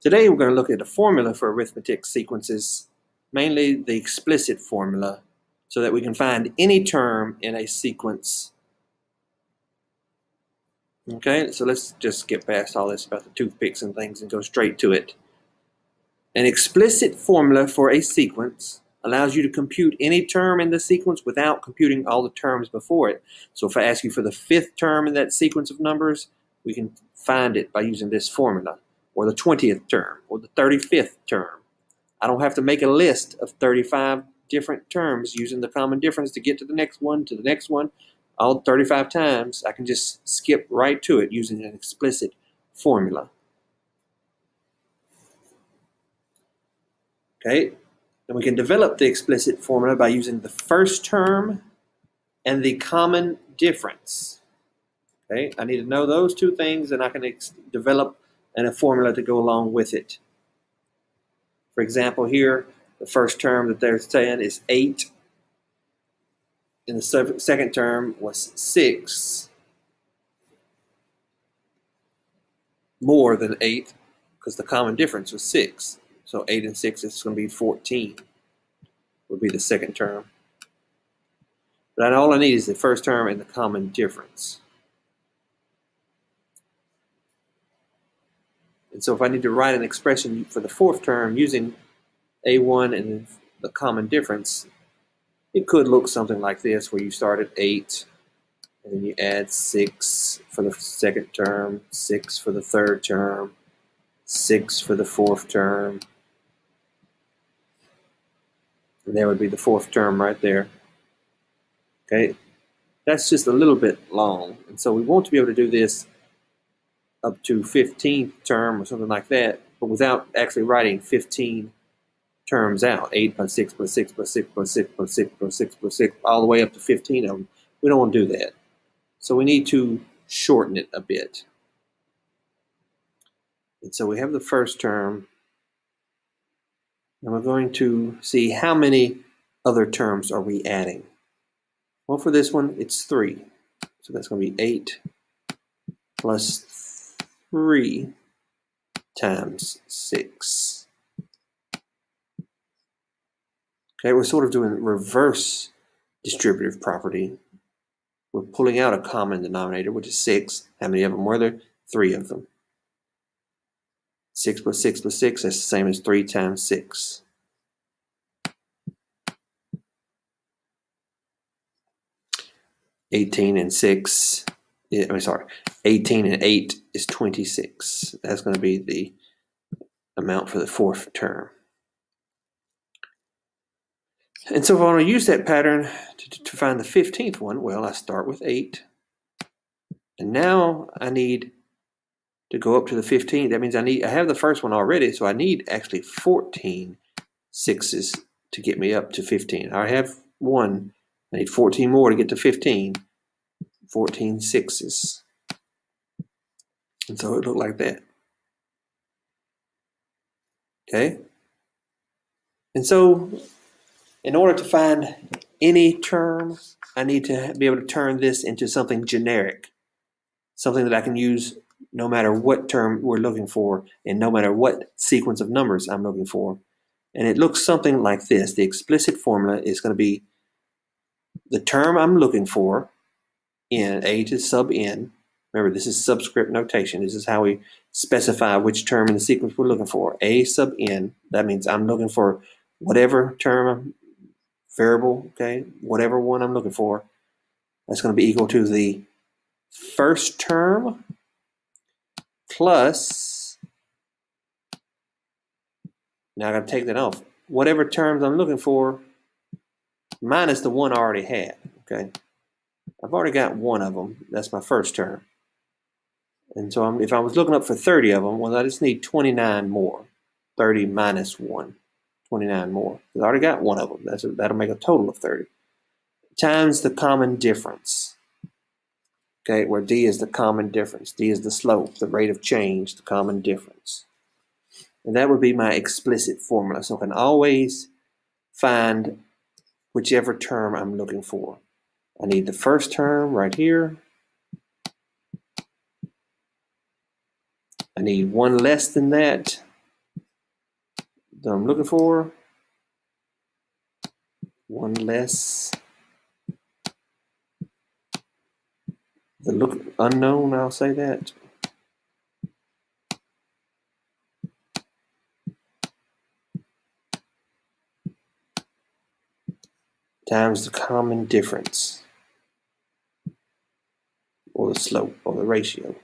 Today we're going to look at a formula for arithmetic sequences, mainly the explicit formula, so that we can find any term in a sequence. Okay, so let's just get past all this about the toothpicks and things and go straight to it. An explicit formula for a sequence allows you to compute any term in the sequence without computing all the terms before it. So if I ask you for the fifth term in that sequence of numbers, we can find it by using this formula, or the 20th term, or the 35th term. I don't have to make a list of 35 different terms using the common difference to get to the next one, to the next one, all 35 times. I can just skip right to it using an explicit formula. Okay, then we can develop the explicit formula by using the first term and the common difference. Okay, I need to know those two things and I can develop and a formula to go along with it. For example, here, the first term that they're saying is 8. And the second term was 6. More than 8, because the common difference was 6. So 8 and 6 is going to be 14, would be the second term. But all I need is the first term and the common difference. And so if I need to write an expression for the fourth term using A1 and the common difference, it could look something like this, where you start at 8, and then you add 6 for the second term, 6 for the third term, 6 for the fourth term, and there would be the fourth term right there. Okay, that's just a little bit long, and so we want to be able to do this up to 15th term or something like that, but without actually writing 15 terms out, 8 plus 6 plus 6 plus 6 plus 6 plus 6 plus 6 plus 6, all the way up to 15 of them. We don't want to do that. So we need to shorten it a bit. And so we have the first term, and we're going to see how many other terms are we adding. Well, for this one, it's 3. So that's going to be 8 plus 3 times 6. Okay, we're sort of doing reverse distributive property. We're pulling out a common denominator, which is 6. How many of them were there? Three of them. 6 plus 6 plus 6, that's the same as 3 times 6. Eighteen and six, I'm sorry, eighteen and eight is twenty-six. That's going to be the amount for the fourth term. And so if I want to use that pattern to, to find the 15th one, well, I start with 8. And now I need to go up to the 15. That means I need I have the first one already, so I need actually 14 sixes to get me up to 15. I have one. I need 14 more to get to 15. 14 sixes. And so it looked like that. Okay? And so in order to find any term, I need to be able to turn this into something generic, something that I can use no matter what term we're looking for and no matter what sequence of numbers I'm looking for. And it looks something like this. The explicit formula is going to be the term I'm looking for in A to sub n. Remember, this is subscript notation. This is how we specify which term in the sequence we're looking for. A sub n, that means I'm looking for whatever term, variable, okay, whatever one I'm looking for. That's going to be equal to the first term plus, now I got to take that off, whatever terms I'm looking for minus the one I already had, okay? I've already got one of them. That's my first term. And so I'm, if I was looking up for 30 of them, well, I just need 29 more. 30 minus 1, 29 more. I already got one of them. That's a, that'll make a total of 30. Times the common difference okay, where d is the common difference. d is the slope, the rate of change, the common difference. And that would be my explicit formula. So I can always find whichever term I'm looking for. I need the first term right here. I need one less than that. that I'm looking for. One less. The look unknown, I'll say that. times the common difference or the slope or the ratio.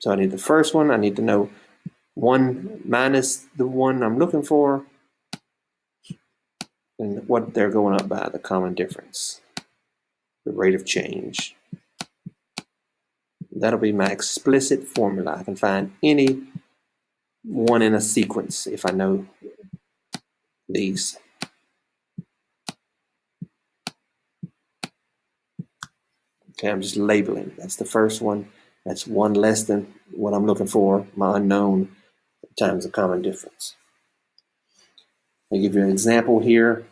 So I need the first one. I need to know 1 minus the one I'm looking for and what they're going up by, the common difference, the rate of change. That'll be my explicit formula. I can find any one in a sequence if I know these. Okay, I'm just labeling. That's the first one. That's one less than what I'm looking for, my unknown times the common difference. I'll give you an example here.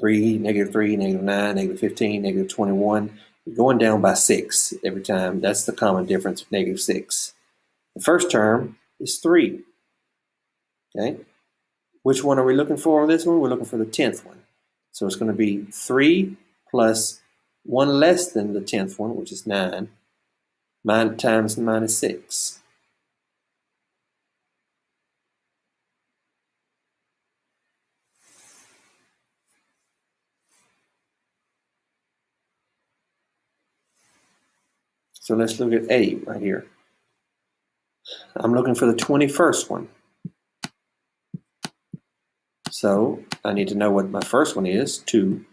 3, negative 3, negative 9, negative 15, negative 21. You're going down by 6 every time. That's the common difference of negative 6. The first term is 3. Okay, which one are we looking for on this one? We're looking for the 10th one. So it's going to be 3 plus 1 less than the 10th one, which is 9, 9 times minus 6. So let's look at 8 right here. I'm looking for the 21st one. So I need to know what my first one is, 2,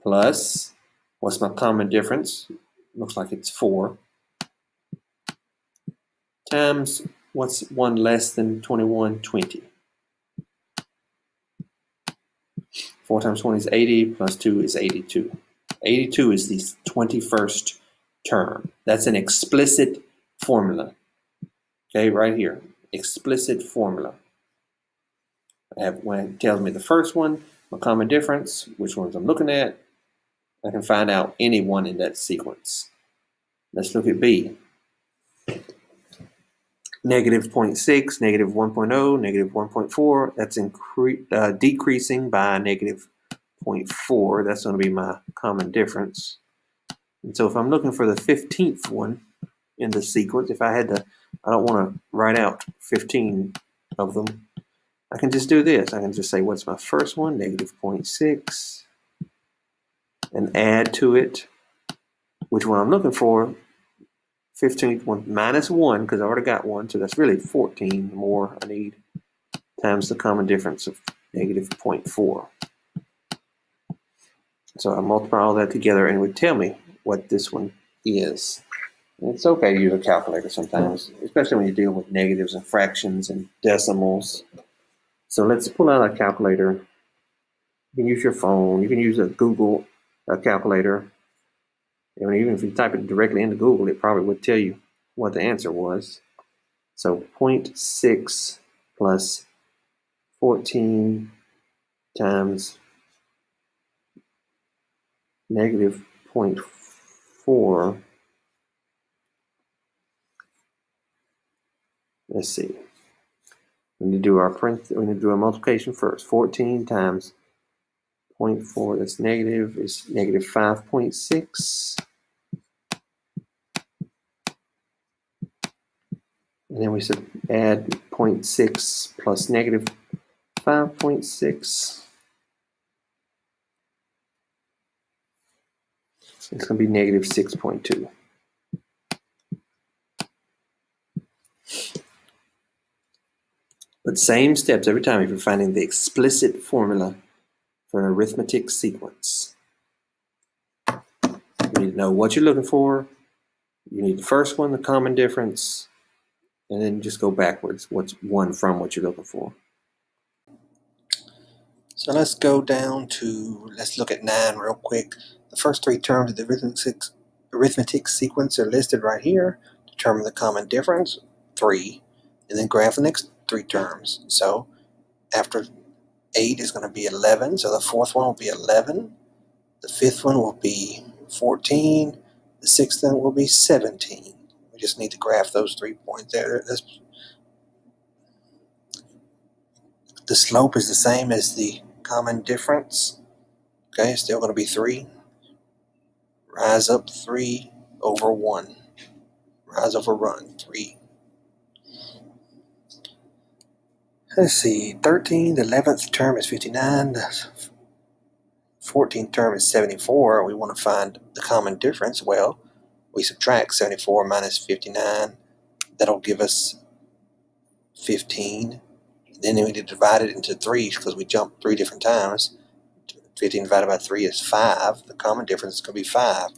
plus, what's my common difference? Looks like it's 4, times what's 1 less than 21, 20. 4 times 20 is 80, plus 2 is 82. 82 is the 21st term. That's an explicit formula. Okay, right here, explicit formula. I have when it tells me the first one, my common difference, which ones I'm looking at. I can find out any one in that sequence. Let's look at B. Negative 0.6, negative 1.0, negative 1.4. That's uh, decreasing by negative 0.4. That's going to be my common difference. And so if I'm looking for the 15th one in the sequence, if I had to, I don't want to write out 15 of them. I can just do this. I can just say, what's my first one? Negative 0.6. And add to it, which one I'm looking for, 15th one minus 1, because I already got one. So that's really 14 more I need, times the common difference of negative 0.4. So I multiply all that together and it would tell me what this one is. And it's okay to use a calculator sometimes, especially when you're dealing with negatives and fractions and decimals. So let's pull out a calculator. You can use your phone. You can use a Google a calculator. And even if you type it directly into Google, it probably would tell you what the answer was. So 0.6 plus 14 times negative 0.4. Let's see. We need to do our print, we need to do a multiplication first. 14 times 0.4, that's negative, is negative 5.6. And then we said add 0.6 plus negative 5.6. It's going to be negative 6.2. But same steps every time if you're finding the explicit formula for an arithmetic sequence. You need to know what you're looking for. You need the first one, the common difference, and then just go backwards. What's one from what you're looking for? So let's go down to, let's look at 9 real quick. The first three terms of the arithmetic, arithmetic sequence are listed right here. Determine the common difference, 3, and then graph the next three terms. So after 8 is going to be 11. So the fourth one will be 11. The fifth one will be 14. The sixth one will be 17. We just need to graph those three points there. That's, the slope is the same as the common difference. Okay, still going to be 3. Rise up 3 over 1. Rise over run 3. Let's see, 13, the 11th term is 59, the 14th term is 74. We want to find the common difference. Well, we subtract 74 minus 59. That'll give us 15. Then we need to divide it into 3 because we jumped 3 different times. 15 divided by 3 is 5. The common difference is going to be 5.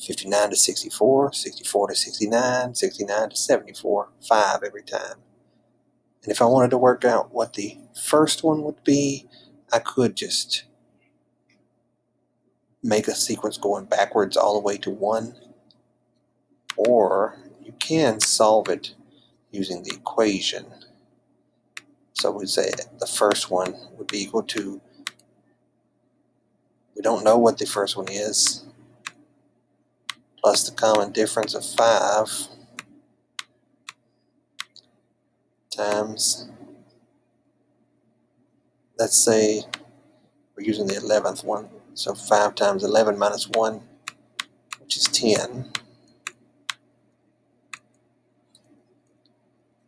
59 to 64, 64 to 69, 69 to 74, 5 every time. And if I wanted to work out what the first one would be, I could just make a sequence going backwards all the way to 1. Or you can solve it using the equation. So we'd say the first one would be equal to, we don't know what the first one is, plus the common difference of 5 times, let's say we're using the 11th one, so 5 times 11 minus 1, which is 10.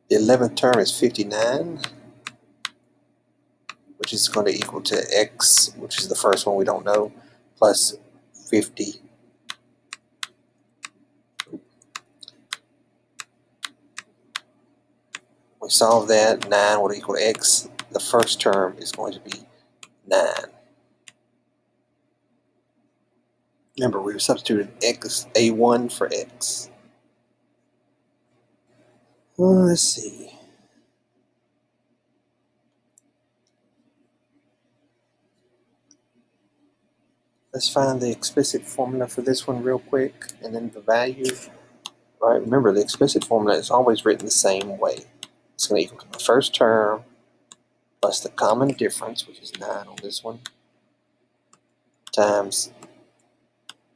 The 11th term is 59, which is going to equal to x, which is the first one we don't know, plus 50 we solve that, 9 would equal x. The first term is going to be 9. Remember, we substituted x, a1 for x. Well, let's see. Let's find the explicit formula for this one real quick, and then the value. All right, remember, the explicit formula is always written the same way. It's going to equal the first term plus the common difference, which is 9 on this one, times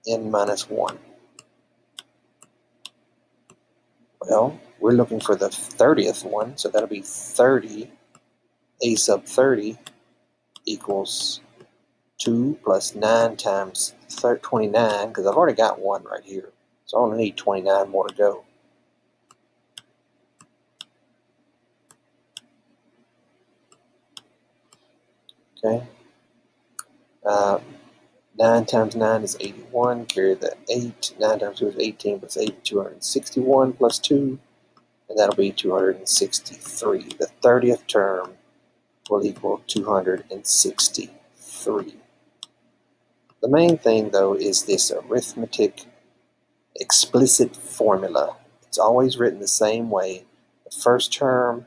n minus 1. Well, we're looking for the 30th one, so that'll be 30, a sub 30 equals 2 plus 9 times 29, because I've already got 1 right here. So I only need 29 more to go. Okay. Uh, 9 times 9 is 81. Carry the 8. 9 times 2 is 18 plus 8, 261 plus 2. And that'll be 263. The 30th term will equal 263. The main thing, though, is this arithmetic explicit formula. It's always written the same way. The first term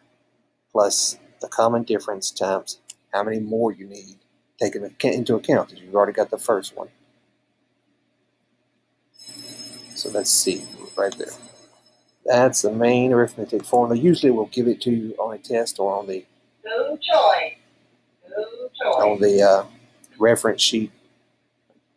plus the common difference times how many more you need taken into account because you've already got the first one. So let's see right there. That's the main arithmetic formula. Usually we'll give it to you on a test or on the no choice. No choice. on the uh, reference sheet.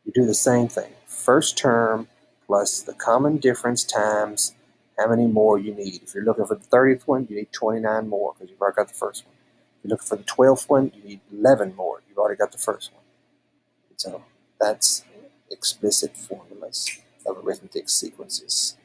You do the same thing. First term plus the common difference times how many more you need. If you're looking for the 30th one, you need 29 more because you've already got the first one you look for the 12th one, you need 11 more. You've already got the first one. So that's explicit formulas of arithmetic sequences.